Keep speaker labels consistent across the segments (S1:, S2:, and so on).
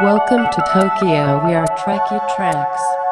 S1: Welcome to Tokyo. We are Trekkie Tracks.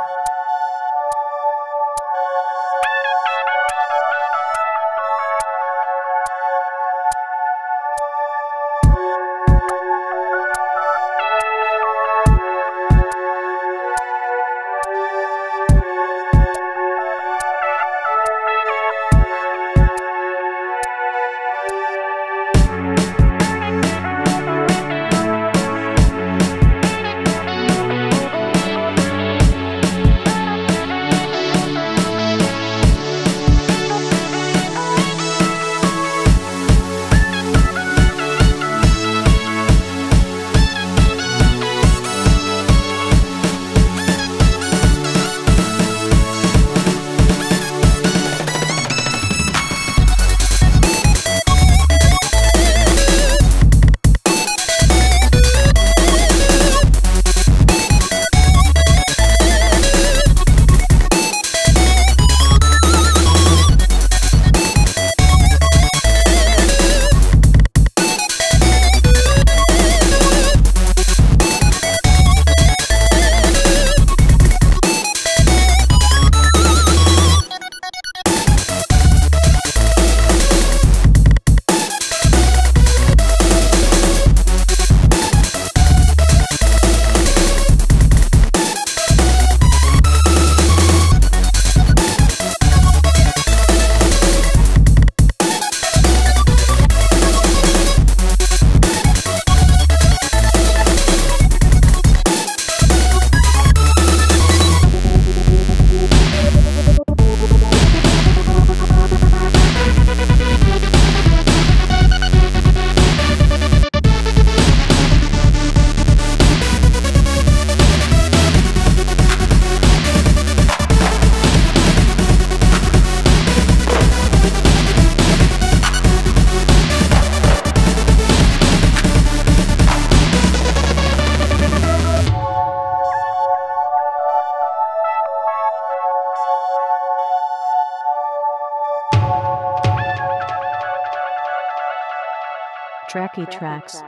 S2: Tracky Tracks.